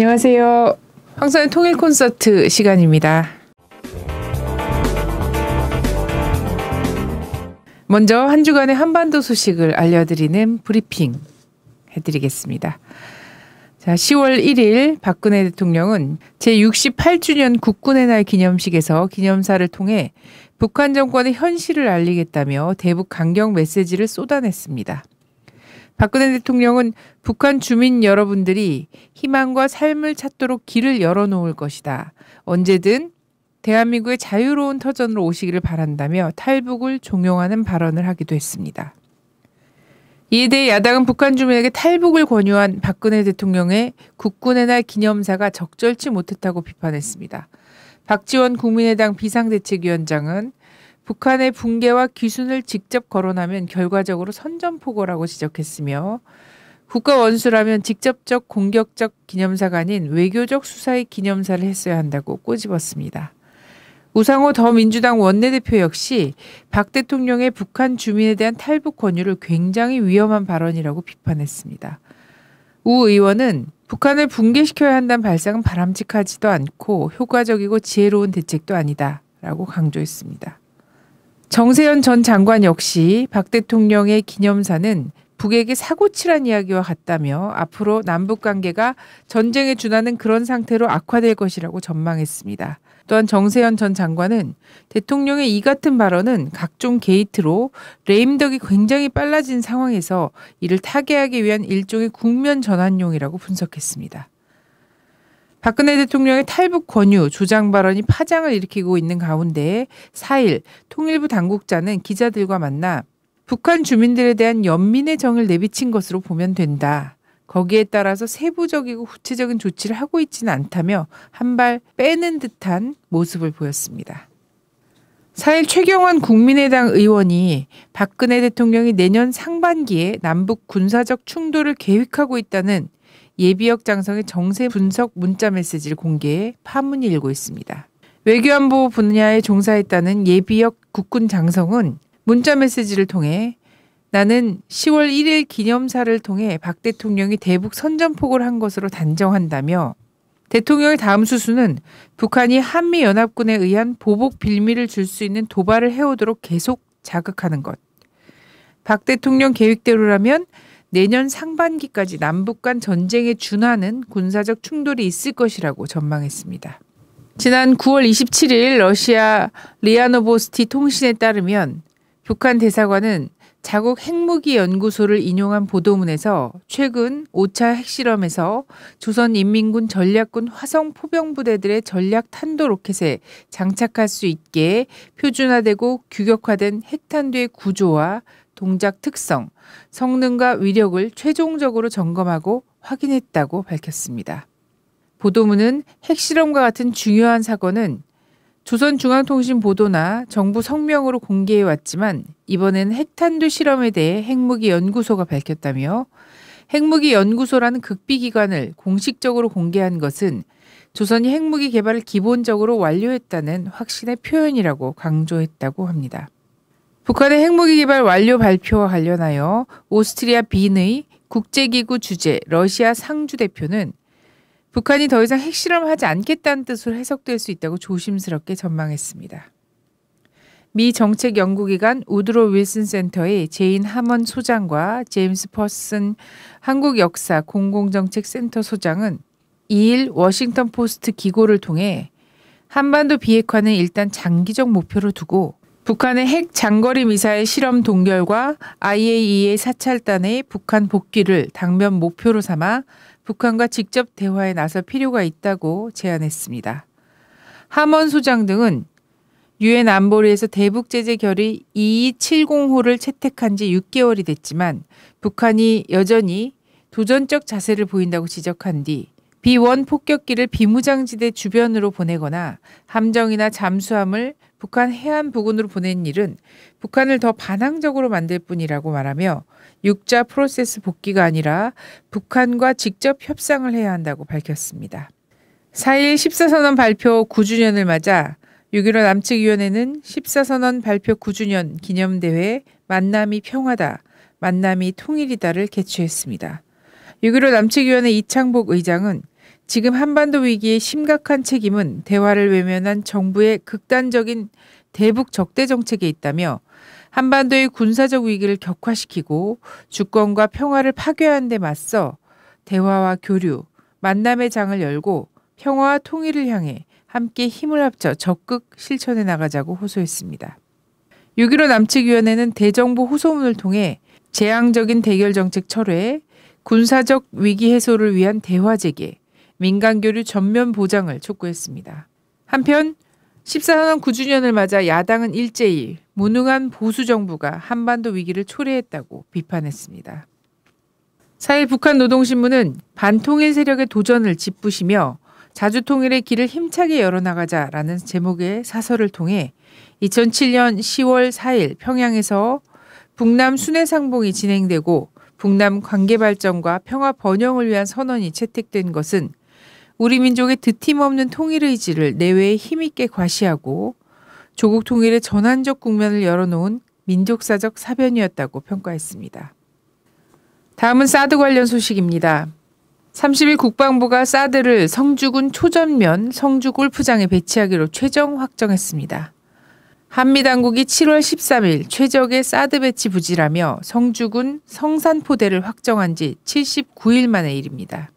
안녕하세요. 황선의 통일 콘서트 시간입니다. 먼저 한 주간의 한반도 소식을 알려드리는 브리핑 해드리겠습니다. 자, 10월 1일 박근혜 대통령은 제68주년 국군의 날 기념식에서 기념사를 통해 북한 정권의 현실을 알리겠다며 대북 강경 메시지를 쏟아냈습니다. 박근혜 대통령은 북한 주민 여러분들이 희망과 삶을 찾도록 길을 열어놓을 것이다. 언제든 대한민국의 자유로운 터전으로 오시기를 바란다며 탈북을 종용하는 발언을 하기도 했습니다. 이에 대해 야당은 북한 주민에게 탈북을 권유한 박근혜 대통령의 국군의 날 기념사가 적절치 못했다고 비판했습니다. 박지원 국민의당 비상대책위원장은 북한의 붕괴와 귀순을 직접 거론하면 결과적으로 선전포고라고 지적했으며 국가 원수라면 직접적 공격적 기념사가 아닌 외교적 수사의 기념사를 했어야 한다고 꼬집었습니다. 우상호 더민주당 원내대표 역시 박 대통령의 북한 주민에 대한 탈북 권유를 굉장히 위험한 발언이라고 비판했습니다. 우 의원은 북한을 붕괴시켜야 한다는 발상은 바람직하지도 않고 효과적이고 지혜로운 대책도 아니다. 라고 강조했습니다. 정세현 전 장관 역시 박 대통령의 기념사는 북에게 사고칠한 이야기와 같다며 앞으로 남북 관계가 전쟁에 준하는 그런 상태로 악화될 것이라고 전망했습니다. 또한 정세현 전 장관은 대통령의 이 같은 발언은 각종 게이트로 레임덕이 굉장히 빨라진 상황에서 이를 타개하기 위한 일종의 국면 전환용이라고 분석했습니다. 박근혜 대통령의 탈북 권유, 조장 발언이 파장을 일으키고 있는 가운데 4일 통일부 당국자는 기자들과 만나 북한 주민들에 대한 연민의 정을 내비친 것으로 보면 된다. 거기에 따라서 세부적이고 구체적인 조치를 하고 있지는 않다며 한 발 빼는 듯한 모습을 보였습니다. 4일 최경환 국민의당 의원이 박근혜 대통령이 내년 상반기에 남북 군사적 충돌을 계획하고 있다는 예비역 장성의 정세 분석 문자 메시지를 공개해 파문이 일고 있습니다. 외교안보 분야에 종사했다는 예비역 국군 장성은 문자 메시지를 통해 나는 10월 1일 기념사를 통해 박 대통령이 대북 선전포고를 한 것으로 단정한다며 대통령의 다음 수순은 북한이 한미연합군에 의한 보복 빌미를 줄 수 있는 도발을 해오도록 계속 자극하는 것. 박 대통령 계획대로라면 내년 상반기까지 남북 간 전쟁에 준하는 군사적 충돌이 있을 것이라고 전망했습니다. 지난 9월 27일 러시아 리아노보스티 통신에 따르면 북한 대사관은 자국 핵무기 연구소를 인용한 보도문에서 최근 5차 핵실험에서 조선인민군 전략군 화성 포병부대들의 전략 탄도 로켓에 장착할 수 있게 표준화되고 규격화된 핵탄두의 구조와 동작 특성, 성능과 위력을 최종적으로 점검하고 확인했다고 밝혔습니다. 보도문은 핵실험과 같은 중요한 사건은 조선중앙통신 보도나 정부 성명으로 공개해 왔지만 이번엔 핵탄두 실험에 대해 핵무기 연구소가 밝혔다며 핵무기 연구소라는 극비 기관을 공식적으로 공개한 것은 조선이 핵무기 개발을 기본적으로 완료했다는 확신의 표현이라고 강조했다고 합니다. 북한의 핵무기 개발 완료 발표와 관련하여 오스트리아 빈의 국제기구 주재 러시아 상주 대표는 북한이 더 이상 핵실험하지 않겠다는 뜻으로 해석될 수 있다고 조심스럽게 전망했습니다. 미 정책 연구기관 우드로 윌슨 센터의 제인 하먼 소장과 제임스 퍼슨 한국 역사 공공정책 센터 소장은 2일 워싱턴 포스트 기고를 통해 한반도 비핵화는 일단 장기적 목표로 두고 북한의 핵 장거리 미사일 실험 동결과 IAEA 사찰단의 북한 복귀를 당면 목표로 삼아 북한과 직접 대화에 나설 필요가 있다고 제안했습니다. 하먼 소장 등은 유엔 안보리에서 대북 제재 결의 2270호를 채택한 지 6개월이 됐지만 북한이 여전히 도전적 자세를 보인다고 지적한 뒤 비원 폭격기를 비무장지대 주변으로 보내거나 함정이나 잠수함을 북한 해안 부근으로 보낸 일은 북한을 더 반항적으로 만들 뿐이라고 말하며 육자 프로세스 복귀가 아니라 북한과 직접 협상을 해야 한다고 밝혔습니다. 4일 14선언 발표 9주년을 맞아 6.15 남측위원회는 14선언 발표 9주년 기념대회 만남이 평화다, 만남이 통일이다를 개최했습니다. 6.15 남측위원회 이창복 의장은 지금 한반도 위기의 심각한 책임은 대화를 외면한 정부의 극단적인 대북 적대 정책에 있다며 한반도의 군사적 위기를 격화시키고 주권과 평화를 파괴하는 데 맞서 대화와 교류, 만남의 장을 열고 평화와 통일을 향해 함께 힘을 합쳐 적극 실천해 나가자고 호소했습니다. 6.15 남측위원회는 대정부 호소문을 통해 재앙적인 대결 정책 철회, 군사적 위기 해소를 위한 대화 재개, 민간 교류 전면 보장을 촉구했습니다. 한편 14년 9주년을 맞아 야당은 일제히 무능한 보수 정부가 한반도 위기를 초래했다고 비판했습니다. 4일 북한 노동신문은 반통일 세력의 도전을 짓부시며 자주통일의 길을 힘차게 열어나가자라는 제목의 사설을 통해 2007년 10월 4일 평양에서 북남 순회상봉이 진행되고 북남 관계 발전과 평화 번영을 위한 선언이 채택된 것은 우리 민족의 드팀없는 통일 의지를 내외에 힘있게 과시하고 조국 통일의 전환적 국면을 열어놓은 민족사적 사변이었다고 평가했습니다. 다음은 사드 관련 소식입니다. 30일 국방부가 사드를 성주군 초전면 성주 골프장에 배치하기로 최종 확정했습니다. 한미 당국이 7월 13일 최적의 사드 배치 부지라며 성주군 성산포대를 확정한 지 79일 만의 일입니다.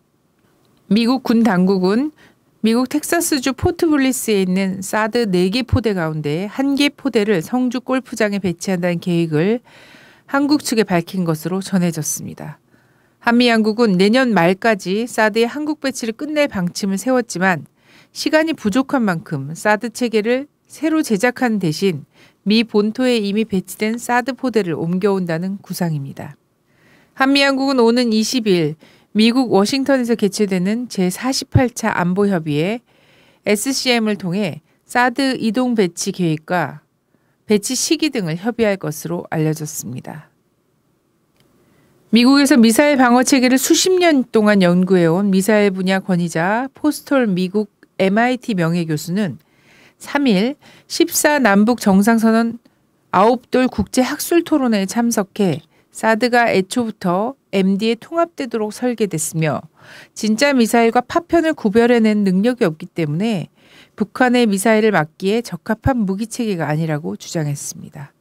미국 군 당국은 미국 텍사스주 포트블리스에 있는 사드 4개 포대 가운데 1개 포대를 성주 골프장에 배치한다는 계획을 한국 측에 밝힌 것으로 전해졌습니다. 한미 양국은 내년 말까지 사드의 한국 배치를 끝낼 방침을 세웠지만 시간이 부족한 만큼 사드 체계를 새로 제작하는 대신 미 본토에 이미 배치된 사드 포대를 옮겨온다는 구상입니다. 한미 양국은 오는 20일 미국 워싱턴에서 개최되는 제48차 안보협의회 SCM을 통해 사드 이동 배치 계획과 배치 시기 등을 협의할 것으로 알려졌습니다. 미국에서 미사일 방어 체계를 수십 년 동안 연구해온 미사일 분야 권위자 포스톨 미국 MIT 명예교수는 3일 14 남북 정상선언 아홉돌 국제 학술 토론회에 참석해 사드가 애초부터 MD에 통합되도록 설계됐으며 진짜 미사일과 파편을 구별해낸 능력이 없기 때문에 북한의 미사일을 막기에 적합한 무기 체계가 아니라고 주장했습니다.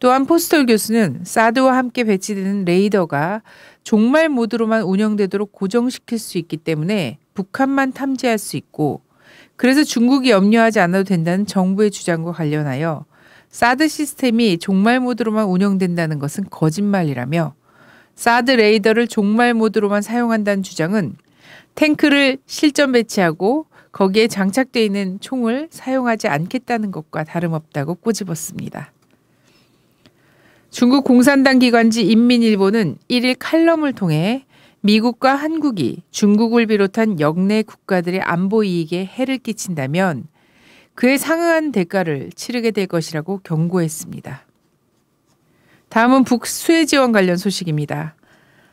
또한 포스톨 교수는 사드와 함께 배치되는 레이더가 종말 모드로만 운영되도록 고정시킬 수 있기 때문에 북한만 탐지할 수 있고 그래서 중국이 염려하지 않아도 된다는 정부의 주장과 관련하여 사드 시스템이 종말 모드로만 운영된다는 것은 거짓말이라며 사드 레이더를 종말 모드로만 사용한다는 주장은 탱크를 실전 배치하고 거기에 장착되어 있는 총을 사용하지 않겠다는 것과 다름없다고 꼬집었습니다. 중국 공산당 기관지 인민일보는 1일 칼럼을 통해 미국과 한국이 중국을 비롯한 역내 국가들의 안보 이익에 해를 끼친다면 그에 상응한 대가를 치르게 될 것이라고 경고했습니다. 다음은 북수해 지원 관련 소식입니다.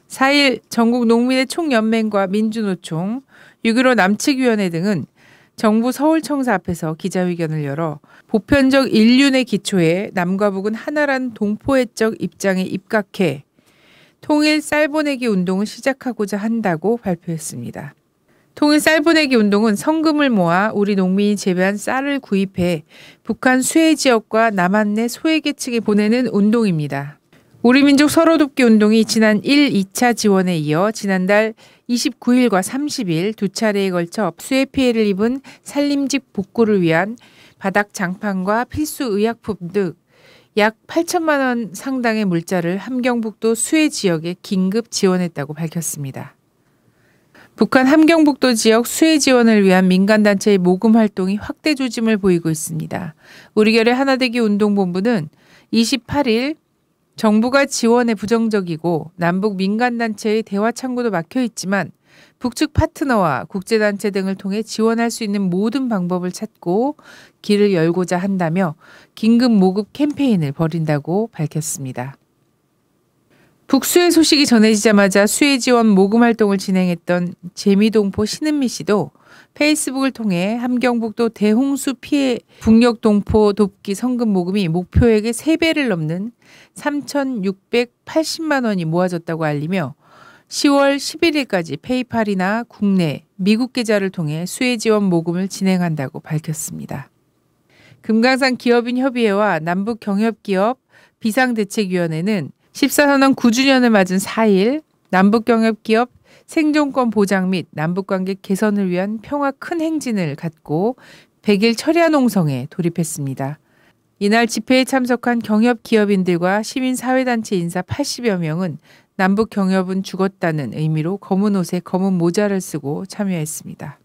4일 전국 농민의 총연맹과 민주노총, 6.15 남측위원회 등은 정부 서울청사 앞에서 기자회견을 열어 보편적 인륜의 기초에 남과 북은 하나란 동포애적 입장에 입각해 통일 쌀 보내기 운동을 시작하고자 한다고 발표했습니다. 통일 쌀 보내기 운동은 성금을 모아 우리 농민이 재배한 쌀을 구입해 북한 수해 지역과 남한 내 소외 계층에 보내는 운동입니다. 우리 민족 서로 돕기 운동이 지난 1, 2차 지원에 이어 지난달 29일과 30일 두 차례에 걸쳐 수해 피해를 입은 산림직 복구를 위한 바닥 장판과 필수 의약품 등 약 8천만 원 상당의 물자를 함경북도 수해 지역에 긴급 지원했다고 밝혔습니다. 북한 함경북도 지역 수해 지원을 위한 민간단체의 모금 활동이 확대 조짐을 보이고 있습니다. 우리결의 하나되기 운동본부는 28일 정부가 지원에 부정적이고 남북 민간단체의 대화 창구도 막혀 있지만 북측 파트너와 국제단체 등을 통해 지원할 수 있는 모든 방법을 찾고 길을 열고자 한다며 긴급 모급 캠페인을 벌인다고 밝혔습니다. 북수해 소식이 전해지자마자 수해 지원 모금 활동을 진행했던 재미동포 신은미 씨도 페이스북을 통해 함경북도 대홍수 피해 북녘 동포 돕기 성금 모금이 목표액의 3배를 넘는 3,680만 원이 모아졌다고 알리며 10월 11일까지 페이팔이나 국내, 미국 계좌를 통해 수혜 지원 모금을 진행한다고 밝혔습니다. 금강산 기업인 협의회와 남북 경협기업 비상대책위원회는 14선언 9주년을 맞은 4일 남북 경협기업 생존권 보장 및 남북관계 개선을 위한 평화 큰 행진을 갖고 100일 철야 농성에 돌입했습니다. 이날 집회에 참석한 경협 기업인들과 시민사회단체 인사 80여 명은 남북 경협은 죽었다는 의미로 검은 옷에 검은 모자를 쓰고 참여했습니다.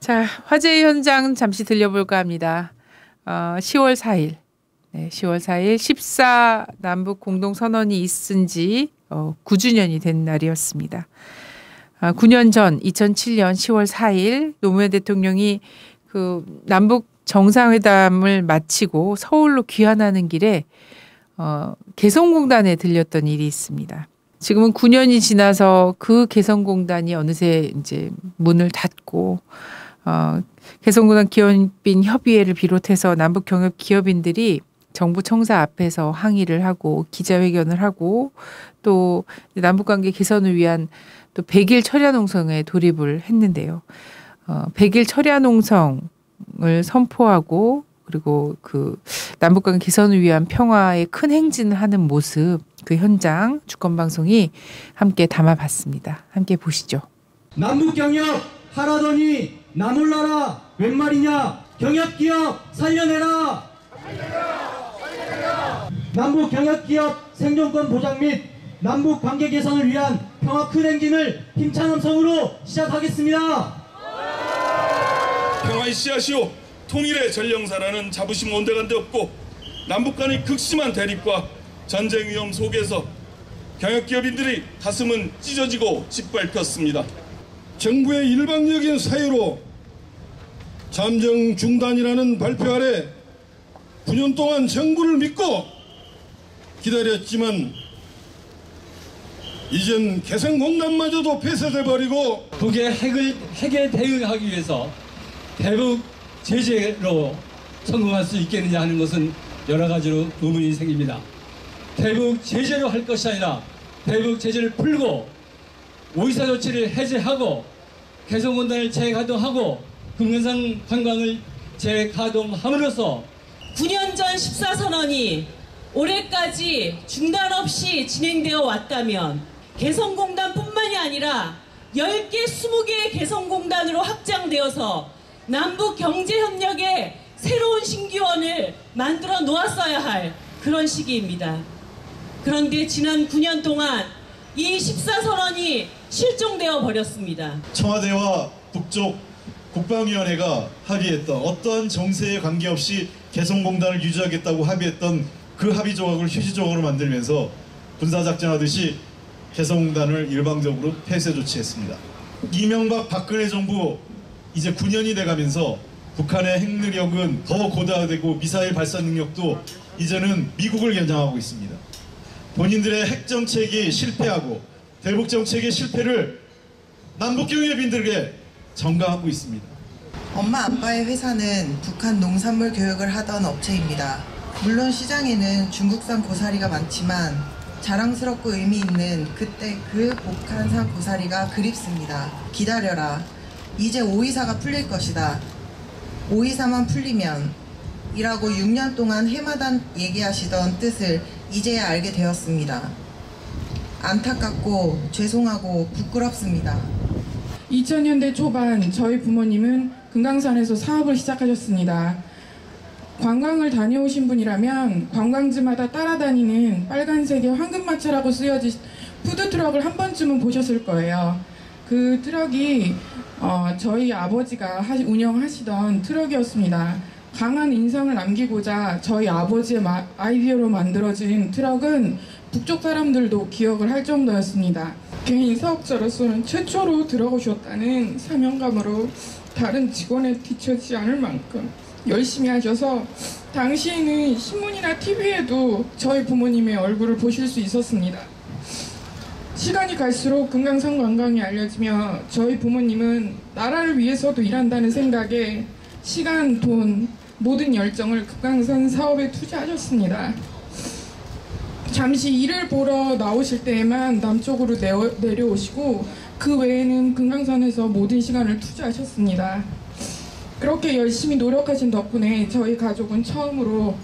자, 화재 현장 잠시 들려볼까 합니다. 어, 10월 4일. 네, 10월 4일 14 남북 공동 선언이 있은 지 어, 9주년이 된 날이었습니다. 아, 9년 전 2007년 10월 4일 노무현 대통령이 그 남북 정상회담을 마치고 서울로 귀환하는 길에 어, 개성공단에 들렸던 일이 있습니다. 지금은 9년이 지나서 그 개성공단이 어느새 이제 문을 닫고 어, 개성공단 기업인 협의회를 비롯해서 남북 경협 기업인들이 정부 청사 앞에서 항의를 하고 기자회견을 하고 또 남북관계 개선을 위한 또 100일 철야 농성에 돌입을 했는데요. 어, 100일 철야 농성을 선포하고 그리고 그 남북관계 개선을 위한 평화의 큰 행진을 하는 모습 그 현장 주권 방송이 함께 담아봤습니다. 함께 보시죠. 남북 경협 하라더니 나 몰라라 웬 말이냐 경협 기업 살려내라 남북 경협 기업 생존권 보장 및 남북 관계 개선을 위한 평화 큰 행진을 힘찬 음성으로 시작하겠습니다. 평화의 씨앗이요 통일의 전령사라는 자부심 온데간데 없고 남북 간의 극심한 대립과 전쟁 위험 속에서 경영기업인들이 가슴은 찢어지고 짓밟혔습니다. 정부의 일방적인 사유로 잠정 중단이라는 발표 아래 9년 동안 정부를 믿고 기다렸지만 이젠 개성공단마저도 폐쇄돼 버리고 북의 핵을 핵에 대응하기 위해서 대북 제재로 성공할 수 있겠느냐 하는 것은 여러 가지로 의문이 생깁니다. 대북 제재로 할 것이 아니라 대북 제재를 풀고 오이사 조치를 해제하고 개성공단을 재가동하고 금강산 관광을 재가동함으로써 9년 전 14선언이 올해까지 중단 없이 진행되어 왔다면 개성공단뿐만이 아니라 10개, 20개의 개성공단으로 확장되어서 남북 경제협력의 새로운 신기원을 만들어 놓았어야 할 그런 시기입니다. 그런데 지난 9년 동안 이 14선언이 실종되어 버렸습니다. 청와대와 북쪽 국방위원회가 합의했던 어떠한 정세에 관계없이 개성공단을 유지하겠다고 합의했던 그 합의 조각을 휴지 조각으로 만들면서 군사작전하듯이 개성공단을 일방적으로 폐쇄 조치했습니다. 이명박 박근혜 정부 이제 9년이 돼가면서 북한의 핵능력은 더 고도화되고 미사일 발사 능력도 이제는 미국을 겨냥하고 있습니다. 본인들의 핵 정책이 실패하고 대북 정책의 실패를 남북 경협인들에게 전가하고 있습니다. 엄마 아빠의 회사는 북한 농산물 교육을 하던 업체입니다. 물론 시장에는 중국산 고사리가 많지만 자랑스럽고 의미 있는 그때 그 북한산 고사리가 그립습니다. 기다려라. 이제 오이사가 풀릴 것이다. 오이사만 풀리면 이라고 6년 동안 해마다 얘기하시던 뜻을 이제야 알게 되었습니다. 안타깝고 죄송하고 부끄럽습니다. 2000년대 초반 저희 부모님은 금강산에서 사업을 시작하셨습니다. 관광을 다녀오신 분이라면 관광지마다 따라다니는 빨간색의 황금마차라고 쓰여진 푸드트럭을 한 번쯤은 보셨을 거예요. 그 트럭이 어, 저희 아버지가 하시, 운영하시던 트럭이었습니다. 강한 인상을 남기고자 저희 아버지의 마, 아이디어로 만들어진 트럭은 북쪽 사람들도 기억을 할 정도였습니다. 개인 사업자로서는 최초로 들어오셨다는 사명감으로 다른 직원에 뒤처지지 않을 만큼 열심히 하셔서 당시에는 신문이나 TV에도 저희 부모님의 얼굴을 보실 수 있었습니다. 시간이 갈수록 금강산 관광이 알려지며 저희 부모님은 나라를 위해서도 일한다는 생각에 시간, 돈, 모든 열정을 금강산 사업에 투자하셨습니다. 잠시 일을 보러 나오실 때에만 남쪽으로 내어, 내려오시고 그 외에는 금강산에서 모든 시간을 투자하셨습니다. 그렇게 열심히 노력하신 덕분에 저희 가족은 처음으로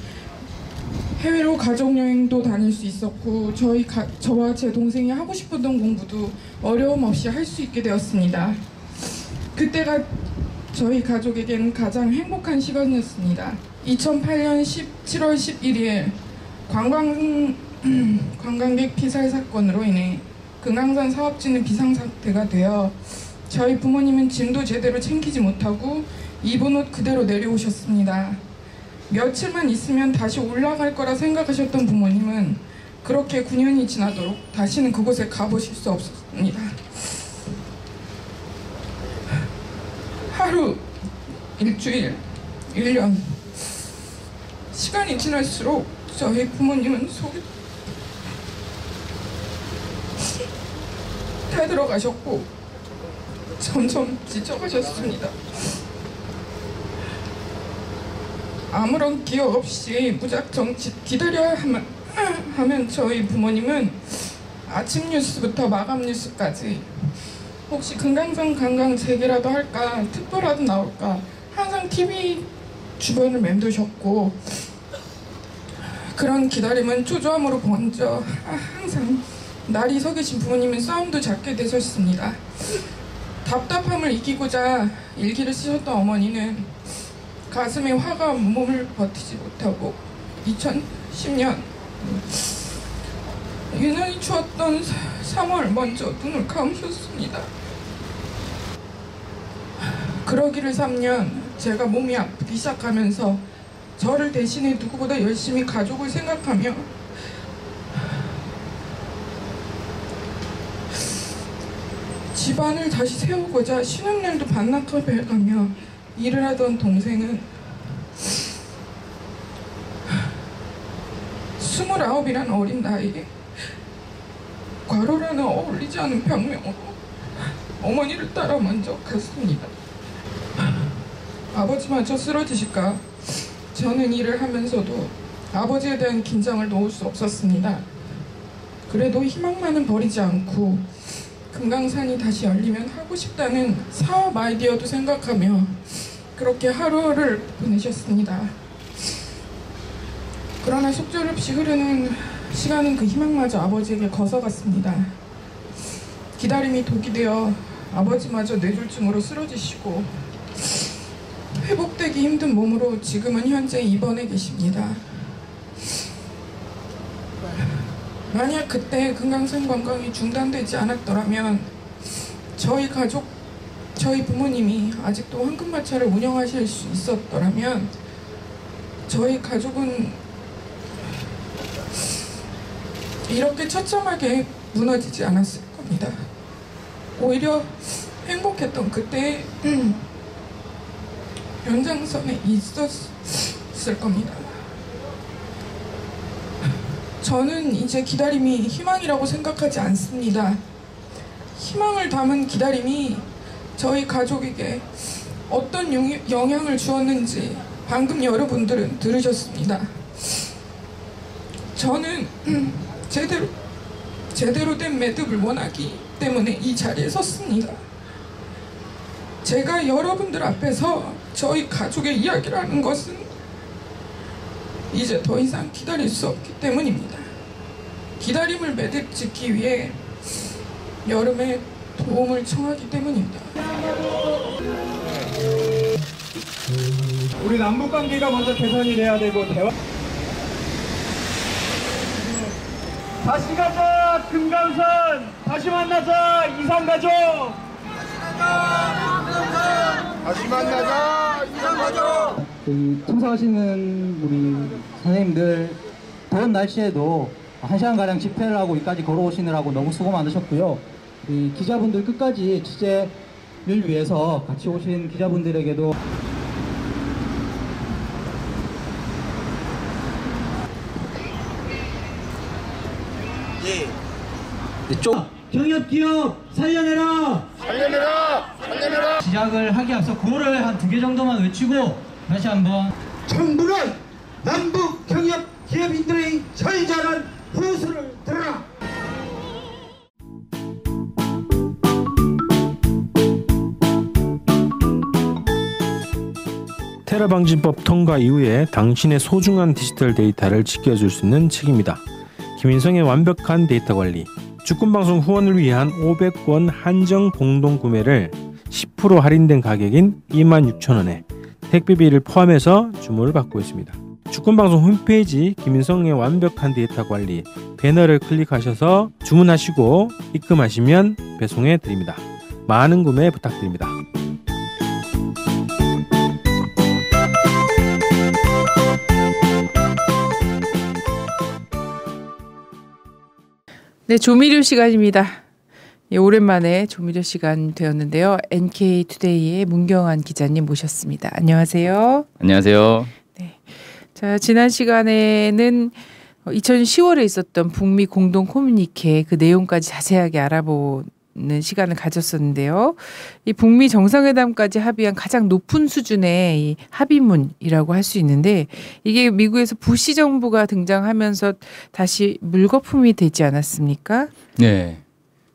해외로 가족여행도 다닐 수 있었고 저희 가, 저와 제 동생이 하고 싶었던 공부도 어려움 없이 할 수 있게 되었습니다. 그때가 저희 가족에게는 가장 행복한 시간이었습니다. 2008년 17월 11일 관광 관광객 피살 사건으로 인해 금강산 사업지는 비상상태가 되어 저희 부모님은 짐도 제대로 챙기지 못하고 입은 옷 그대로 내려오셨습니다. 며칠만 있으면 다시 올라갈 거라 생각하셨던 부모님은 그렇게 9년이 지나도록 다시는 그곳에 가보실 수 없었습니다. 하루, 일주일, 1년 시간이 지날수록 저희 부모님은 속이 타들어 가셨고 점점 지쳐가셨습니다. 아무런 기억 없이 무작정 지- 기다려야 하면 저희 부모님은 아침 뉴스부터 마감 뉴스까지 혹시 금강산 관광 재개라도 할까 특보라도 나올까 항상 TV 주변을 맴도셨고 그런 기다림은 초조함으로 번져 항상 날이 서 계신 부모님은 싸움도 작게 되셨습니다. 답답함을 이기고자 일기를 쓰셨던 어머니는 가슴에 화가 몸을 버티지 못하고 2010년 유난히 추웠던 3월 먼저 눈을 감으셨습니다. 그러기를 3년 제가 몸이 아프기 시작하면서 저를 대신해 누구보다 열심히 가족을 생각하며 집안을 다시 세우고자 날도 반납합에 가며 일을 하던 동생은 스물아홉이라는 어린 나이에 과로라는 어울리지 않은 병명으로 어머니를 따라 먼저 갔습니다. 아버지마저 쓰러지실까 저는 일을 하면서도 아버지에 대한 긴장을 놓을 수 없었습니다. 그래도 희망만은 버리지 않고 금강산이 다시 열리면 하고 싶다는 사업 아이디어도 생각하며 그렇게 하루를 보내셨습니다. 그러나 속절없이 흐르는 시간은 그 희망마저 아버지에게 거서갔습니다. 기다림이 독이 되어 아버지마저 뇌졸중으로 쓰러지시고 회복되기 힘든 몸으로 지금은 현재 입원해 계십니다. 만약 그때 금강산 관광이 중단되지 않았더라면 저희 가족, 저희 부모님이 아직도 황금마차를 운영하실 수 있었더라면 저희 가족은 이렇게 처참하게 무너지지 않았을 겁니다. 오히려 행복했던 그때 연장선에 있었을 겁니다. 저는 이제 기다림이 희망이라고 생각하지 않습니다. 희망을 담은 기다림이 저희 가족에게 어떤 용- 영향을 주었는지 방금 여러분들은 들으셨습니다. 저는 제대로 제대로 된 매듭을 원하기 때문에 이 자리에 섰습니다. 제가 여러분들 앞에서 저희 가족의 이야기를 하는 것은 이제 더 이상 기다릴 수 없기 때문입니다. 기다림을 매듭 짓기 위해 여름에 도움을 청하기 때문입니다. 우리 남북 관계가 먼저 개선이 돼야 되고 대화 다시 가자 금강산 다시 만나자 이산가족 이 참석하시는 우리 선생님들 더운 날씨에도 한 시간 가량 집회를 하고 여기까지 걸어오시느라고 너무 수고 많으셨고요. 이 기자분들 끝까지 취재를 위해서 같이 오신 기자분들에게도 예. 좀 경협 기업 살려내라 시작을 하기 앞서 구호를 한 두 개 정도만 외치고 다시 한번 정부는 남북 경협 기업인들의 절절한 호수를 들어라. 테러 방지법 통과 이후에 당신의 소중한 디지털 데이터를 지켜줄 수 있는 책입니다. 김인성의 완벽한 데이터 관리. 주권방송 후원을 위한 500권 한정 공동 구매를 10% 할인된 가격인 26,000원에 택배비를 포함해서 주문을 받고 있습니다. 주권방송 홈페이지 김인성의 완벽한 데이터 관리 배너를 클릭하셔서 주문하시고 입금하시면 배송해 드립니다. 많은 구매 부탁드립니다. 네, 조미료 시간입니다. 예, 오랜만에 조미료 시간 되었는데요. NK 투데이의 문경환 기자님 모셨습니다. 안녕하세요. 안녕하세요. 자, 지난 시간에는 2010월에 있었던 북미 공동 커뮤니케 그 내용까지 자세하게 알아 보는 시간을 가졌었는데요. 이 북미 정상회담까지 합의한 가장 높은 수준의 이 합의문이라고 할 수 있는데 이게 미국에서 부시 정부가 등장하면서 다시 물거품이 되지 않았습니까? 네.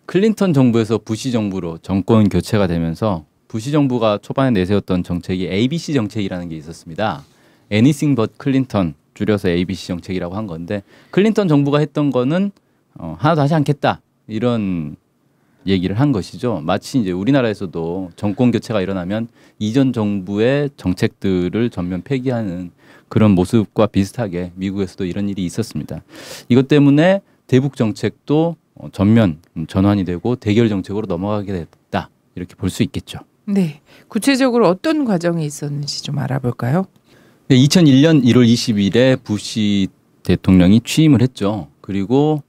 클린턴 정부에서 부시 정부로 정권 교체가 되면서 부시 정부가 초반에 내세웠던 정책이 ABC 정책이라는 게 있었습니다. Anything but 클린턴 줄여서 ABC 정책이라고 한 건데 클린턴 정부가 했던 거는 어, 하나도 하지 않겠다 이런 얘기를 한 것이죠. 마치 이제 우리나라에서도 정권 교체가 일어나면 이전 정부의 정책들을 전면 폐기하는 그런 모습과 비슷하게 미국에서도 이런 일이 있었습니다. 이것 때문에 대북 정책도 어, 전면 전환이 되고 대결 정책으로 넘어가게 됐다 이렇게 볼 수 있겠죠. 네. 구체적으로 어떤 과정이 있었는지 좀 알아볼까요? 네, 2001년 1월 20일에 부시 대통령이 취임을 했죠. 그리고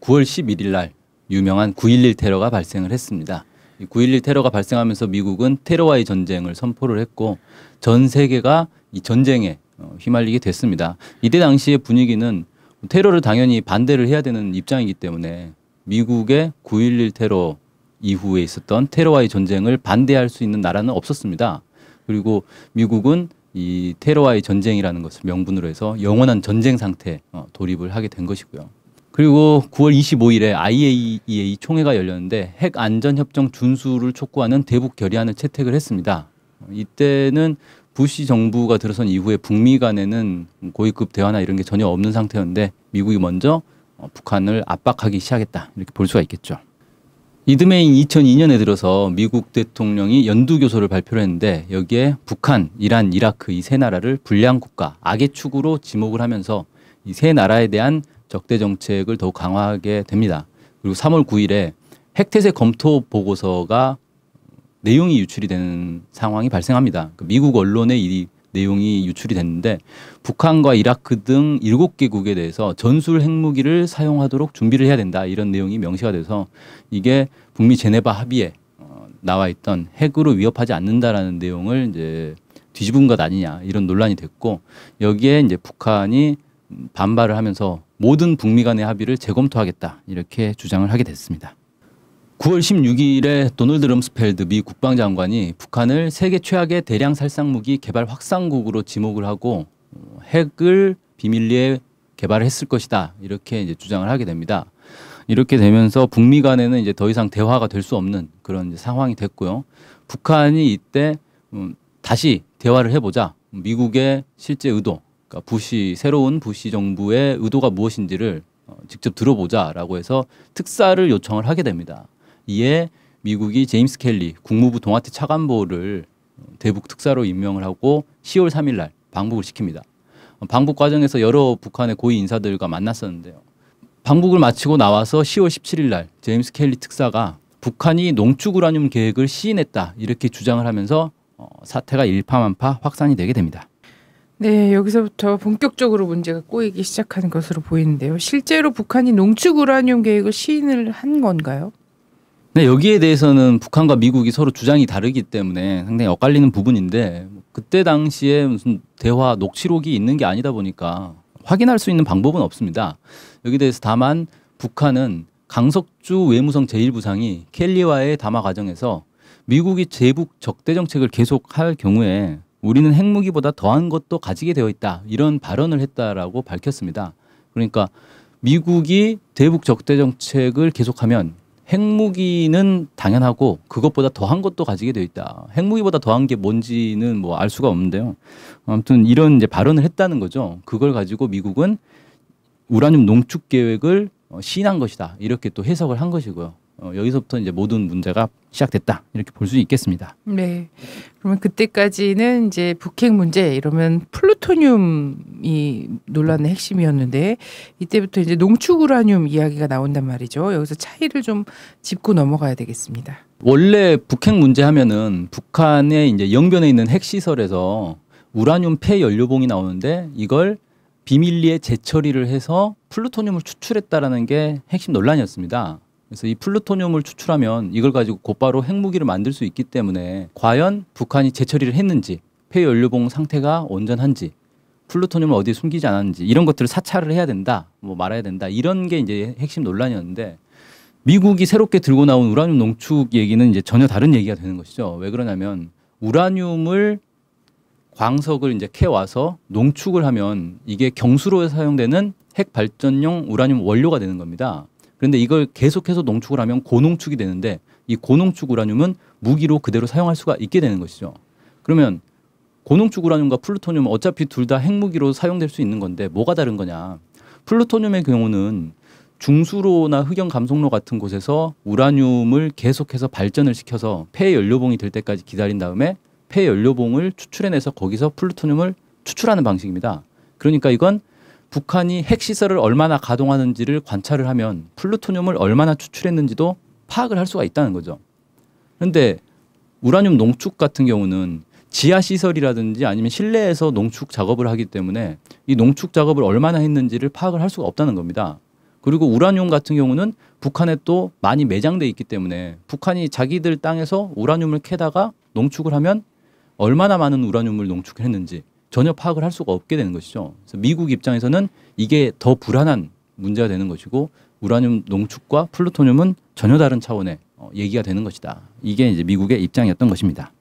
9월 11일 날 유명한 9.11 테러가 발생을 했습니다. 이9.11 테러가 발생하면서 미국은 테러와의 전쟁을 선포를 했고 전 세계가 이 전쟁에 어, 휘말리게 됐습니다. 이때 당시의 분위기는 테러를 당연히 반대를 해야 되는 입장이기 때문에 미국의 9.11 테러 이후에 있었던 테러와의 전쟁을 반대할 수 있는 나라는 없었습니다. 그리고 미국은 이 테러와의 전쟁이라는 것을 명분으로 해서 영원한 전쟁 상태 어, 돌입을 하게 된 것이고요. 그리고 9월 25일에 IAEA 총회가 열렸는데 핵 안전 협정 준수를 촉구하는 대북 결의안을 채택을 했습니다. 이때는 부시 정부가 들어선 이후에 북미 간에는 고위급 대화나 이런 게 전혀 없는 상태였는데 미국이 먼저 어, 북한을 압박하기 시작했다 이렇게 볼 수가 있겠죠. 이듬해인 2002년에 들어서 미국 대통령이 연두교서를 발표를 했는데 여기에 북한, 이란, 이라크 이 세 나라를 불량 국가, 악의 축으로 지목을 하면서 이 세 나라에 대한 적대 정책을 더욱 강화하게 됩니다. 그리고 3월 9일에 핵태세 검토 보고서가 내용이 유출이 되는 상황이 발생합니다. 그 미국 언론에 이 내용이 유출이 됐는데 북한과 이라크 등 일곱 개국에 대해서 전술 핵무기를 사용하도록 준비를 해야 된다 이런 내용이 명시가 돼서 이게 북미 제네바 합의에 어, 나와 있던 핵으로 위협하지 않는다라는 내용을 이제 뒤집은 것 아니냐 이런 논란이 됐고 여기에 이제 북한이 반발을 하면서 모든 북미 간의 합의를 재검토하겠다 이렇게 주장을 하게 됐습니다. 9월 16일에 도널드 럼스펠드 미 국방장관이 북한을 세계 최악의 대량 살상 무기 개발 확산국으로 지목을 하고 어, 핵을 비밀리에 개발했을 것이다 이렇게 이제 주장을 하게 됩니다. 이렇게 되면서 북미 간에는 이제 더 이상 대화가 될 수 없는 그런 상황이 됐고요. 북한이 이때 음, 다시 대화를 해보자 미국의 실제 의도, 그러니까 부시 새로운 부시 정부의 의도가 무엇인지를 어, 직접 들어보자라고 해서 특사를 요청을 하게 됩니다. 이에 미국이 제임스 켈리 국무부 동아태 차관보를 대북 특사로 임명을 하고 10월 3일 날 방북을 시킵니다. 방북 과정에서 여러 북한의 고위 인사들과 만났었는데요. 방북을 마치고 나와서 10월 17일 날 제임스 켈리 특사가 북한이 농축 우라늄 계획을 시인했다 이렇게 주장을 하면서 어, 사태가 일파만파 확산이 되게 됩니다. 네, 여기서부터 본격적으로 문제가 꼬이기 시작하는 것으로 보이는데요. 실제로 북한이 농축 우라늄 계획을 시인을 한 건가요? 네, 여기에 대해서는 북한과 미국이 서로 주장이 다르기 때문에 상당히 엇갈리는 부분인데 그때 당시에 무슨 대화 녹취록이 있는 게 아니다 보니까 확인할 수 있는 방법은 없습니다. 여기 대해서 다만 북한은 강석주 외무성 제1부상이 켈리와의 담화 과정에서 미국이 제북 적대 정책을 계속할 경우에 우리는 핵무기보다 더한 것도 가지게 되어 있다 이런 발언을 했다라고 밝혔습니다. 그러니까 미국이 대북 적대 정책을 계속하면 핵무기는 당연하고 그것보다 더한 것도 가지게 되어 있다. 핵무기보다 더한 게 뭔지는 뭐 알 수가 없는데요. 아무튼 이런 이제 발언을 했다는 거죠. 그걸 가지고 미국은 우라늄 농축 계획을 어, 시인한 것이다. 이렇게 또 해석을 한 것이고요. 어, 여기서부터 이제 모든 문제가 시작됐다. 이렇게 볼 수 있겠습니다. 네. 그러면 그때까지는 이제 북핵 문제 이러면 플루토늄이 논란의 핵심이었는데 이때부터 이제 농축 우라늄 이야기가 나온단 말이죠. 여기서 차이를 좀 짚고 넘어가야 되겠습니다. 원래 북핵 문제 하면은 북한의 이제 영변에 있는 핵 시설에서 우라늄 폐연료봉이 나오는데 이걸 비밀리에 재처리를 해서 플루토늄을 추출했다라는 게 핵심 논란이었습니다. 그래서 이 플루토늄을 추출하면 이걸 가지고 곧바로 핵무기를 만들 수 있기 때문에 과연 북한이 재처리를 했는지 폐연료봉 상태가 온전한지 플루토늄을 어디에 숨기지 않았는지 이런 것들을 사찰을 해야 된다 뭐 말아야 된다 이런 게 이제 핵심 논란이었는데 미국이 새롭게 들고 나온 우라늄 농축 얘기는 이제 전혀 다른 얘기가 되는 것이죠 왜 그러냐면 우라늄을 광석을 이제 캐 와서 농축을 하면 이게 경수로에 사용되는 핵 발전용 우라늄 원료가 되는 겁니다. 그런데 이걸 계속해서 농축을 하면 고농축이 되는데 이 고농축 우라늄은 무기로 그대로 사용할 수가 있게 되는 것이죠. 그러면 고농축 우라늄과 플루토늄은 어차피 둘 다 핵무기로 사용될 수 있는 건데 뭐가 다른 거냐? 플루토늄의 경우는 중수로나 흑연 감속로 같은 곳에서 우라늄을 계속해서 발전을 시켜서 폐 연료봉이 될 때까지 기다린 다음에 폐 연료봉을 추출해내서 거기서 플루토늄을 추출하는 방식입니다. 그러니까 이건 북한이 핵시설을 얼마나 가동하는지를 관찰을 하면 플루토늄을 얼마나 추출했는지도 파악을 할 수가 있다는 거죠. 그런데 우라늄 농축 같은 경우는 지하 시설이라든지 아니면 실내에서 농축 작업을 하기 때문에 이 농축 작업을 얼마나 했는지를 파악을 할 수가 없다는 겁니다. 그리고 우라늄 같은 경우는 북한에 또 많이 매장돼 있기 때문에 북한이 자기들 땅에서 우라늄을 캐다가 농축을 하면 얼마나 많은 우라늄을 농축했는지 전혀 파악을 할 수가 없게 되는 것이죠. 그래서 미국 입장에서는 이게 더 불안한 문제가 되는 것이고 우라늄 농축과 플루토늄은 전혀 다른 차원의 어, 얘기가 되는 것이다. 이게 이제 미국의 입장이었던 것입니다.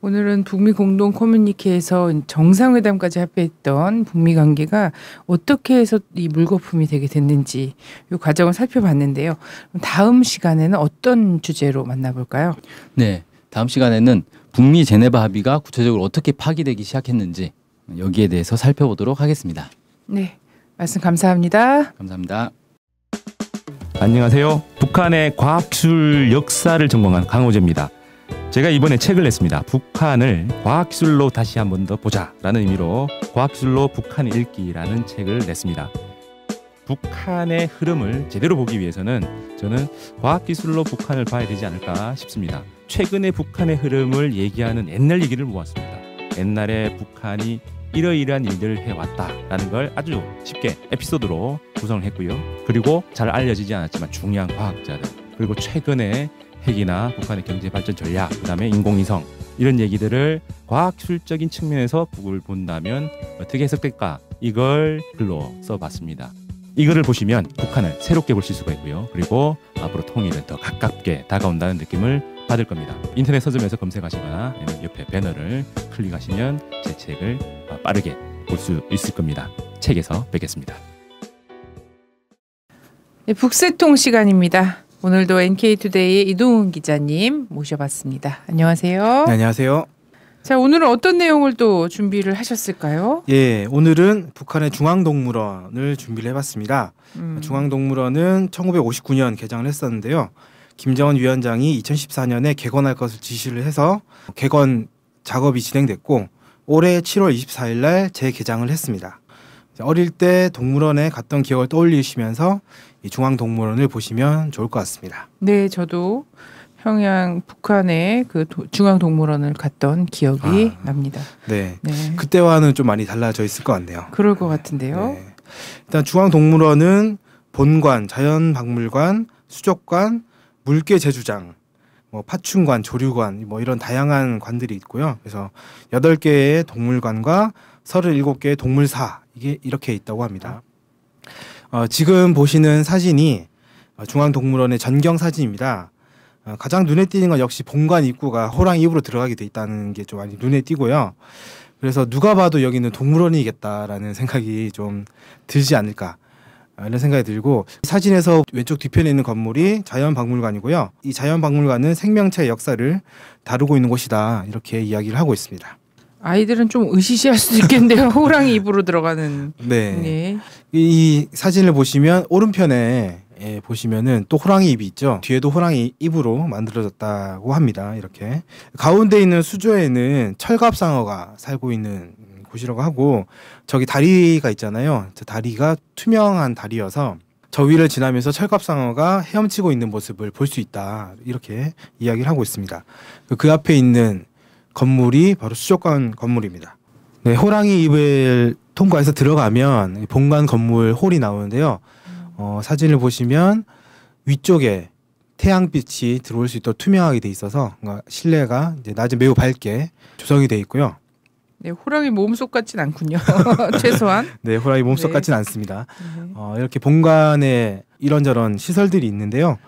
오늘은 북미 공동 커뮤니케에서 정상회담까지 합의했던 북미 관계가 어떻게 해서 이 물거품이 되게 됐는지 이 과정을 살펴봤는데요. 다음 시간에는 어떤 주제로 만나볼까요? 네, 다음 시간에는 북미 제네바 합의가 구체적으로 어떻게 파기되기 시작했는지 여기에 대해서 살펴보도록 하겠습니다. 네, 말씀 감사합니다. 감사합니다. 안녕하세요. 북한의 과학기술 역사를 전공한 강호재입니다. 제가 이번에 책을 냈습니다. 북한을 과학기술로 다시 한 번 더 보자라는 의미로 과학기술로 북한 읽기라는 책을 냈습니다. 북한의 흐름을 제대로 보기 위해서는 저는 과학기술로 북한을 봐야 되지 않을까 싶습니다. 최근에 북한의 흐름을 얘기하는 옛날 얘기를 모았습니다. 옛날에 북한이 이러이러한 일들을 해왔다라는 걸 아주 쉽게 에피소드로 구성을 했고요. 그리고 잘 알려지지 않았지만 중요한 과학자들 그리고 최근에 핵이나 북한의 경제 발전 전략, 그다음에 인공위성 이런 얘기들을 과학술적인 측면에서 북을 본다면 어떻게 해석될까 이걸 글로 써봤습니다. 이거를 보시면 북한을 새롭게 보실 수가 있고요. 그리고 앞으로 통일은 더 가깝게 다가온다는 느낌을 받을 겁니다. 인터넷 서점에서 검색하시거나 아니면 옆에 배너를 클릭하시면 제 책을 빠르게 볼 수 있을 겁니다. 책에서 뵙겠습니다. 네, 북새통 시간입니다. 오늘도 NK투데이의 이동훈 기자님 모셔봤습니다. 안녕하세요. 네, 안녕하세요. 자, 오늘은 어떤 내용을 또 준비를 하셨을까요? 예, 오늘은 북한의 중앙동물원을 준비를 해봤습니다. 음. 중앙동물원은 1959년 개장을 했었는데요. 김정은 위원장이 2014년에 개건할 것을 지시를 해서 개건 작업이 진행됐고 올해 7월 24일 날 재개장을 했습니다. 어릴 때 동물원에 갔던 기억을 떠올리시면서 이 중앙동물원을 보시면 좋을 것 같습니다. 네, 저도 평양 북한의 그 중앙동물원을 갔던 기억이 아, 납니다. 네. 네. 그때와는 좀 많이 달라져 있을 것 같네요. 그럴 것 같은데요. 네. 일단 중앙동물원은 본관, 자연박물관, 수족관, 물개 제주장, 뭐 파충관, 조류관 뭐 이런 다양한 관들이 있고요. 그래서 여덟 개의 동물관과 서른일곱 개의 동물사 이게 이렇게 있다고 합니다. 어, 지금 보시는 사진이 중앙동물원의 전경 사진입니다. 어, 가장 눈에 띄는 건 역시 본관 입구가 호랑이 입으로 들어가게 돼 있다는 게 좀 많이 눈에 띄고요. 그래서 누가 봐도 여기는 동물원이겠다라는 생각이 좀 들지 않을까. 아, 이런 생각이 들고 사진에서 왼쪽 뒤편에 있는 건물이 자연박물관이고요. 이 자연박물관은 생명체의 역사를 다루고 있는 곳이다 이렇게 이야기를 하고 있습니다. 아이들은 좀 의시시할 수도 있겠는데요. 호랑이 입으로 들어가는. 네. 네. 이 사진을 보시면 오른편에 예, 보시면은 또 호랑이 입이 있죠. 뒤에도 호랑이 입으로 만들어졌다고 합니다. 이렇게 가운데 있는 수조에는 철갑상어가 살고 있는 곳이라고 하고 저기 다리가 있잖아요. 저 다리가 투명한 다리여서 저 위를 지나면서 철갑상어가 헤엄치고 있는 모습을 볼 수 있다. 이렇게 이야기를 하고 있습니다. 그 앞에 있는 건물이 바로 수족관 건물입니다. 네, 호랑이 입을 통과해서 들어가면 본관 건물 홀이 나오는데요. 어, 사진을 보시면 위쪽에 태양빛이 들어올 수 있도록 투명하게 돼 있어서 실내가 낮에 매우 밝게 조성이 돼 있고요. 네, 호랑이 몸속 같진 않군요. 최소한. 네, 호랑이 몸속 네. 같진 않습니다. 어, 이렇게 본관에 이런저런 시설들이 있는데요.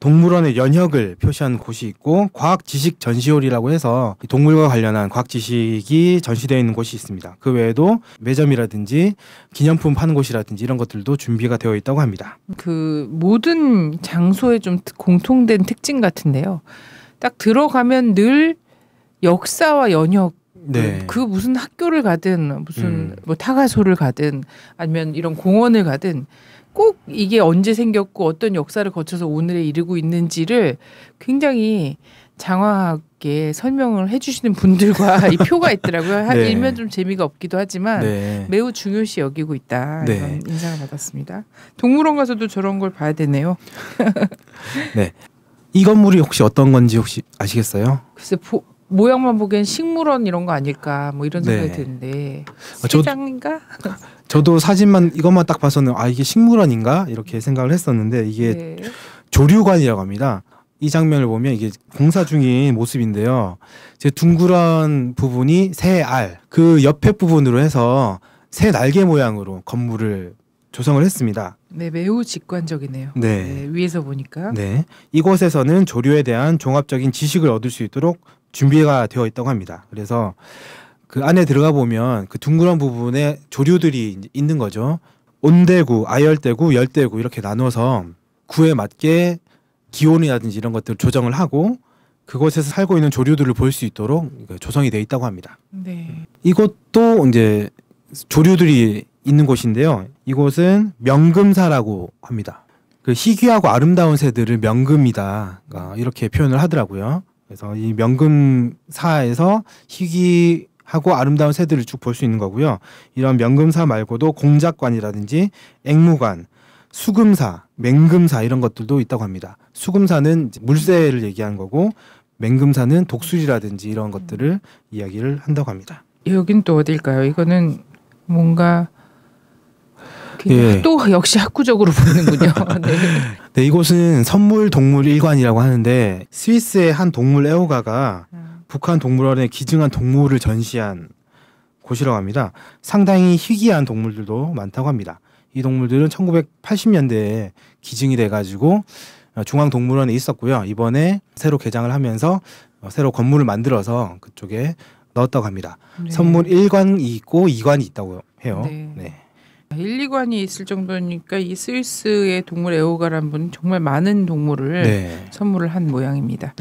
동물원의 연혁을 표시한 곳이 있고 과학 지식 전시홀이라고 해서 이 동물과 관련한 과학 지식이 전시되어 있는 곳이 있습니다. 그 외에도 매점이라든지 기념품 파는 곳이라든지 이런 것들도 준비가 되어 있다고 합니다. 그 모든 장소에 좀 특- 공통된 특징 같은데요. 딱 들어가면 늘 역사와 연혁 네. 그 무슨 학교를 가든 무슨 음. 뭐 타가소를 가든 아니면 이런 공원을 가든 꼭 이게 언제 생겼고 어떤 역사를 거쳐서 오늘에 이르고 있는지를 굉장히 장황하게 설명을 해주시는 분들과 이 표가 있더라고요. 한 네. 일면 좀 재미가 없기도 하지만 네. 매우 중요시 여기고 있다 네. 이런 인상을 받았습니다. 동물원 가서도 저런 걸 봐야 되네요. 네. 이 건물이 혹시 어떤 건지 혹시 아시겠어요? 글쎄 보, 모양만 보기엔 식물원 이런 거 아닐까 뭐 이런 생각이 네. 드는데 아, 저- 시장인가? 저도 사진만 이것만 딱 봐서는 아 이게 식물원인가 이렇게 생각을 했었는데 이게 네. 조류관이라고 합니다. 이 장면을 보면 이게 공사 중인 모습인데요. 제 둥그런 부분이 새 알, 그 옆에 부분으로 해서 새 날개 모양으로 건물을 조성을 했습니다. 네, 매우 직관적이네요. 네. 네, 위에서 보니까. 네. 이곳에서는 조류에 대한 종합적인 지식을 얻을 수 있도록 준비가 되어 있다고 합니다. 그래서 그 안에 들어가 보면 그 둥그런 부분에 조류들이 있는 거죠. 온대구, 아열대구, 열대구 이렇게 나눠서 구에 맞게 기온이라든지 이런 것들을 조정을 하고 그곳에서 살고 있는 조류들을 볼 수 있도록 그 조성이 되어 있다고 합니다. 네. 이곳도 이제 조류들이 있는 곳인데요. 이곳은 명금사라고 합니다. 그 희귀하고 아름다운 새들을 명금이다 아, 이렇게 표현을 하더라고요. 그래서 이 명금사에서 희귀 하고 아름다운 새들을 쭉 볼 수 있는 거고요. 이런 명금사 말고도 공작관이라든지 앵무관, 수금사, 맹금사 이런 것들도 있다고 합니다. 수금사는 물새를 얘기하는 거고 맹금사는 독수리라든지 이런 것들을 이야기를 한다고 합니다. 여긴 또 어딜까요? 이거는 뭔가 예. 또 역시 학구적으로 보이는군요. 네. 네, 이곳은 선물 동물 일관이라고 하는데 스위스의 한 동물 애호가가 북한 동물원에 기증한 동물을 전시한 곳이라고 합니다. 상당히 희귀한 동물들도 많다고 합니다. 이 동물들은 1980년대에 기증이 돼가지고 어, 중앙동물원에 있었고요. 이번에 새로 개장을 하면서 어, 새로 건물을 만들어서 그쪽에 넣었다고 합니다. 네. 선물 1관이 있고 2관이 있다고 해요. 네. 네. 1, 2관이 있을 정도니까 이 스위스의 동물 애호가란 분은 정말 많은 동물을 네. 선물을 한 모양입니다.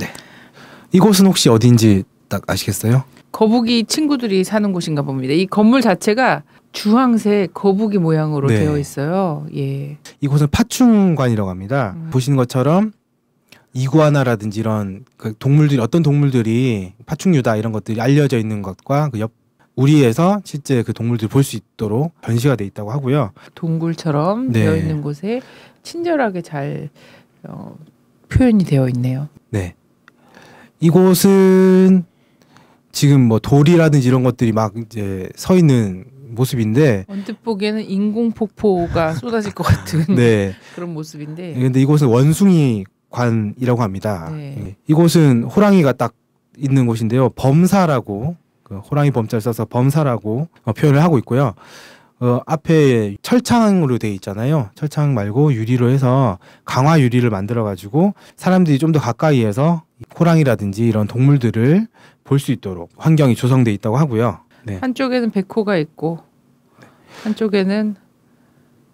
이곳은 혹시 어딘지 딱 아시겠어요? 거북이 친구들이 사는 곳인가 봅니다. 이 건물 자체가 주황색 거북이 모양으로 네. 되어 있어요. 예. 이곳은 파충관이라고 합니다. 음. 보시는 것처럼 이구아나라든지 이런 그 동물들이 어떤 동물들이 파충류다 이런 것들이 알려져 있는 것과 그 옆 우리에서 실제 그 동물들 볼 수 있도록 전시가 돼 있다고 하고요. 동굴처럼 네. 되어 있는 곳에 친절하게 잘 어, 표현이 되어 있네요. 네. 이곳은 지금 뭐 돌이라든지 이런 것들이 막 이제 서 있는 모습인데 언뜻 보기에는 인공 폭포가 쏟아질 것 같은 네. 그런 모습인데 근데 이곳은 원숭이 관이라고 합니다. 네. 예. 이곳은 호랑이가 딱 있는 곳인데요. 범사라고 그 호랑이 범자를 써서 범사라고 어, 표현을 하고 있고요. 어, 앞에 철창으로 돼 있잖아요. 철창 말고 유리로 해서 강화 유리를 만들어 가지고 사람들이 좀 더 가까이에서 호랑이라든지 이런 동물들을 볼 수 있도록 환경이 조성돼 있다고 하고요. 네. 한쪽에는 백호가 있고 한쪽에는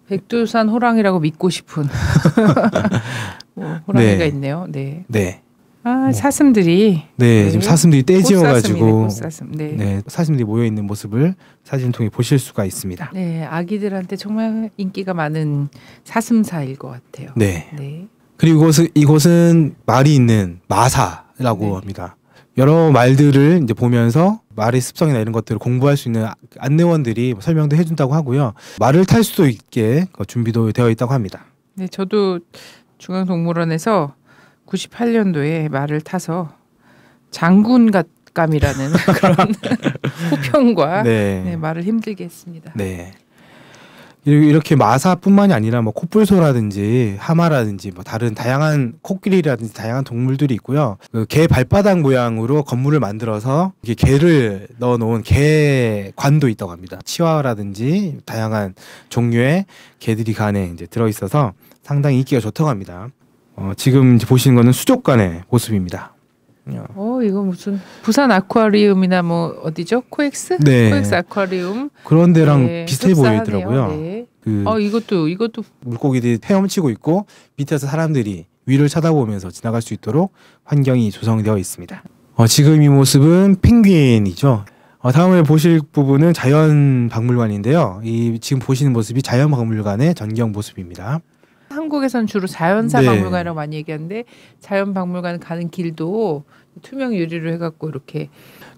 백두산 호랑이라고 믿고 싶은 뭐 호랑이가 네. 있네요. 네. 네. 아 사슴들이 네, 지금 사슴들이 떼지어가지고 꽃사슴이네, 꽃사슴. 네. 네, 사슴들이 모여 있는 모습을 사진 통해 보실 수가 있습니다. 네, 아기들한테 정말 인기가 많은 사슴사일 것 같아요. 네. 네. 그리고 이곳은, 이곳은 말이 있는 마사라고 네. 합니다. 여러 말들을 이제 보면서 말의 습성이나 이런 것들을 공부할 수 있는 안내원들이 설명도 해준다고 하고요. 말을 탈 수도 있게 그 준비도 되어 있다고 합니다. 네, 저도 중앙동물원에서 98년도에 말을 타서 장군감이라는 그런 호평과 네. 네, 말을 힘들게 했습니다. 네. 이렇게 마사뿐만이 아니라 뭐 코뿔소라든지 하마라든지 뭐 다른 다양한 코끼리라든지 다양한 동물들이 있고요. 그 개 발바닥 모양으로 건물을 만들어서 이게 개를 넣어 놓은 개 관도 있다고 합니다. 치와와라든지 다양한 종류의 개들이 그 안에 이제 들어 있어서 상당히 인기가 좋다고 합니다. 어, 지금 이제 보시는 거는 수족관의 모습입니다. 어, 이거 무슨 부산 아쿠아리움이나 뭐 어디죠? 코엑스? 네. 코엑스 아쿠아리움. 그런 데랑 네, 비슷해 흡사하네요. 보이더라고요. 네. 그 어, 이것도 이것도 물고기들이 헤엄치고 있고 밑에서 사람들이 위를 쳐다보면서 지나갈 수 있도록 환경이 조성되어 있습니다. 어, 지금 이 모습은 펭귄이죠. 어, 다음에 보실 부분은 자연박물관인데요. 이 지금 보시는 모습이 자연박물관의 전경 모습입니다. 한국에선 주로 자연사 네. 박물관이라고 많이 얘기하는데 자연박물관 가는 길도 투명 유리로 해갖고 이렇게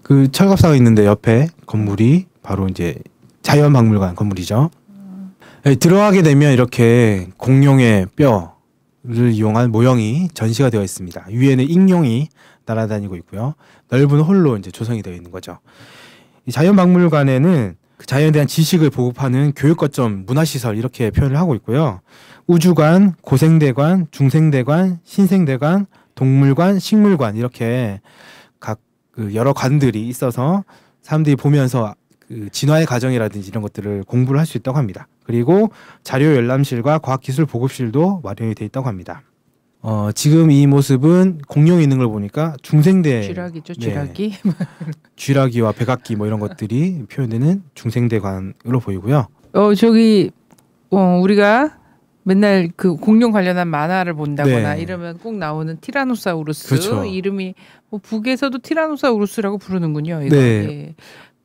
그 철갑사가 있는데 옆에 건물이 바로 이제 자연박물관 건물이죠. 네, 들어가게 되면 이렇게 공룡의 뼈를 이용한 모형이 전시가 되어 있습니다. 위에는 익룡이 날아다니고 있고요. 넓은 홀로 이제 조성이 되어 있는 거죠. 이 자연박물관에는 그 자연에 대한 지식을 보급하는 교육 거점 문화시설 이렇게 표현을 하고 있고요. 우주관, 고생대관, 중생대관, 신생대관, 동물관, 식물관 이렇게 각 그 여러 관들이 있어서 사람들이 보면서 그 진화의 과정이라든지 이런 것들을 공부를 할 수 있다고 합니다. 그리고 자료 열람실과 과학기술 보급실도 마련이 돼 있다고 합니다. 어, 지금 이 모습은 공룡이 있는 걸 보니까 중생대 쥐락이죠, 네, 쥐락이. 쥐라기와 백악기 뭐 이런 것들이 표현되는 중생대관으로 보이고요. 어 저기 어 우리가 맨날 그 공룡 관련한 만화를 본다거나 네. 이러면 꼭 나오는 티라노사우루스 그렇죠. 이름이 뭐 북에서도 티라노사우루스라고 부르는군요. 이거. 네. 예.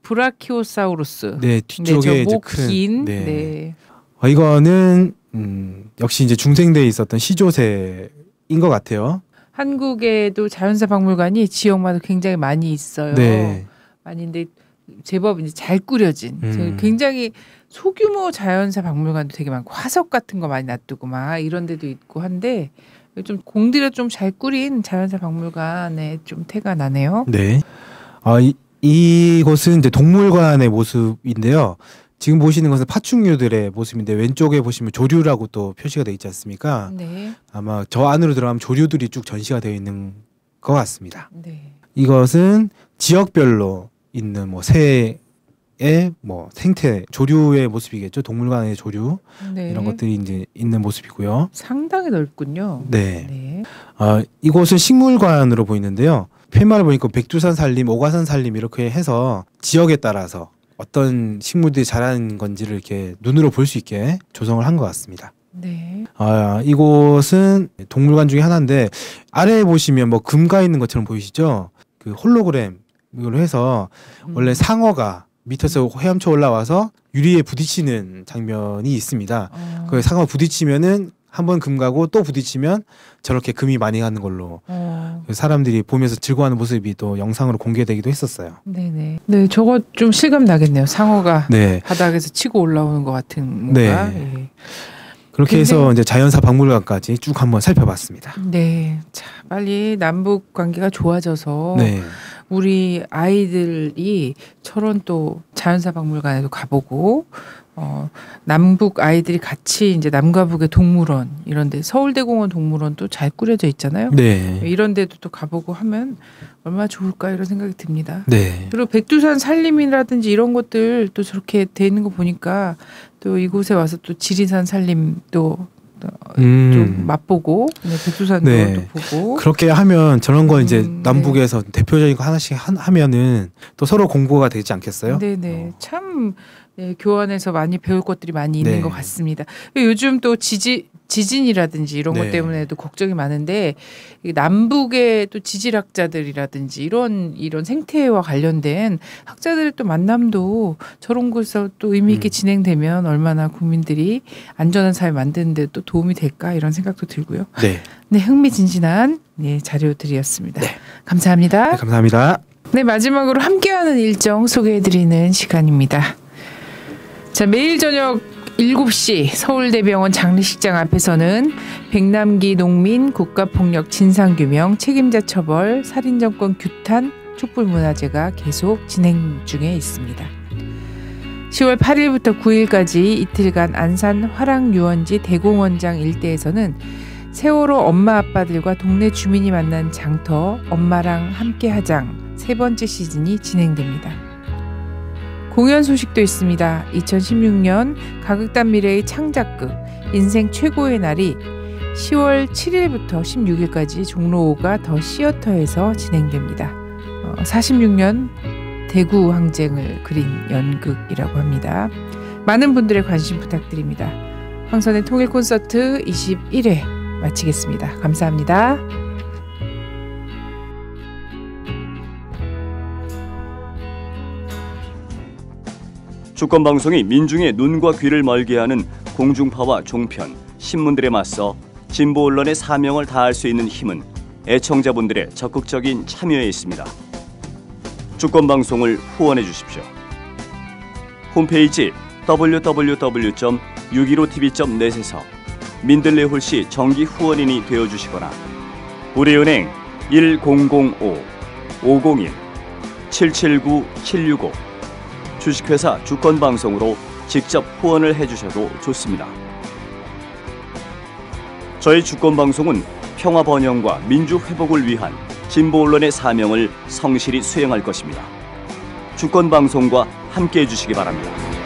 브라키오사우루스. 네, 뒤쪽에 이제 큰- 목긴. 네. 네. 어, 이거는 음, 역시 이제 중생대에 있었던 시조새인 것 같아요. 한국에도 자연사 박물관이 지역마다 굉장히 많이 있어요. 네. 많이인데 제법 이제 잘 꾸려진 음. 굉장히 소규모 자연사 박물관도 되게 많고 화석 같은 거 많이 놔두고 막 이런 데도 있고 한데 좀 공들여 좀 잘 꾸린 자연사 박물관에 좀 태가 나네요. 네. 아, 이, 이곳은 이제 동물관의 모습인데요. 지금 보시는 것은 파충류들의 모습인데 왼쪽에 보시면 조류라고 또 표시가 되어 있지 않습니까? 네. 아마 저 안으로 들어가면 조류들이 쭉 전시가 되어 있는 것 같습니다. 네. 이것은 지역별로 있는 뭐 새의 뭐 생태 조류의 모습이겠죠. 동물관의 조류 네. 이런 것들이 이제 있는 모습이고요. 상당히 넓군요. 네. 네. 어, 이곳은 식물관으로 보이는데요. 팻말을 보니까 백두산 산림, 오가산 산림 이렇게 해서 지역에 따라서 어떤 식물들이 자라는 건지를 이렇게 눈으로 볼 수 있게 조성을 한 것 같습니다. 네. 아, 이곳은 동물관 중에 하나인데 아래에 보시면 뭐 금가 있는 것처럼 보이시죠? 그 홀로그램으로 해서 음. 원래 상어가 밑에서 헤엄쳐 올라와서 유리에 부딪히는 장면이 있습니다. 어. 그 상어 부딪히면은 한 번 금 가고 또 부딪히면 저렇게 금이 많이 가는 걸로 어. 사람들이 보면서 즐거워하는 모습이 또 영상으로 공개되기도 했었어요. 네네. 네, 저거 좀 실감 나겠네요. 상어가 네. 바닥에서 치고 올라오는 것 같은 뭔가. 네. 예. 그렇게 해서 이제 자연사 박물관까지 쭉 한번 살펴봤습니다. 네. 자, 빨리 남북 관계가 좋아져서 네. 우리 아이들이 저런 또 자연사 박물관에도 가보고 어, 남북 아이들이 같이 이제 남과 북의 동물원 이런데 서울대공원 동물원도 잘 꾸려져 있잖아요. 네. 이런 데도 또 가보고 하면 얼마나 좋을까 이런 생각이 듭니다. 네. 그리고 백두산 산림이라든지 이런 것들 또 저렇게 돼 있는 거 보니까 또 이곳에 와서 또 지리산 산림도 음. 좀 맛보고 네, 백두산도 네. 또 보고 그렇게 하면 저런 거 이제 음, 남북에서 대표적인 거 하나씩 한, 하면은 또 서로 공부가 되지 않겠어요? 네네 참 네, 교환해서 많이 배울 것들이 많이 있는 네. 것 같습니다. 요즘 또 지지 지진이라든지 이런 것 네. 때문에도 걱정이 많은데 이 남북의 또 지질학자들이라든지 이런 이런 생태와 관련된 학자들의 또 만남도 저런 곳에서 또 의미 음. 있게 진행되면 얼마나 국민들이 안전한 사회 만드는데 또 도움이 될까 이런 생각도 들고요. 네. 네, 흥미진진한 네, 자료들이었습니다. 감사합니다. 네, 감사합니다. 네, 마지막으로 함께하는 일정 소개해드리는 시간입니다. 자, 매일 저녁 7시 서울대병원 장례식장 앞에서는 백남기 농민 국가폭력 진상규명 책임자 처벌 살인정권 규탄 촛불문화제가 계속 진행 중에 있습니다. 10월 8일부터 9일까지 이틀간 안산 화랑 유원지 대공원장 일대에서는 세월호 엄마 아빠들과 동네 주민이 만난 장터 엄마랑 함께 하장 세 번째 시즌이 진행됩니다. 공연 소식도 있습니다. 2016년 가극단 미래의 창작극 인생 최고의 날이 10월 7일부터 16일까지 종로 5가 더 시어터에서 진행됩니다. 어, 46년 대구 항쟁을 그린 연극이라고 합니다. 많은 분들의 관심 부탁드립니다. 황선의 통일 콘서트 21회 마치겠습니다. 감사합니다. 주권 방송이 민중의 눈과 귀를 멀게 하는 공중파와 종편, 신문들에 맞서 진보 언론의 사명을 다할 수 있는 힘은 애청자분들의 적극적인 참여에 있습니다. 주권 방송을 후원해 주십시오. 홈페이지 www.615tv.net에서 민들레 홀씨 정기 후원인이 되어 주시거나 우리은행 1005 501 779 765 주식회사 주권방송으로 직접 후원을 해주셔도 좋습니다. 저희 주권방송은 평화 번영과 민주 회복을 위한 진보 언론의 사명을 성실히 수행할 것입니다. 주권방송과 함께 해주시기 바랍니다.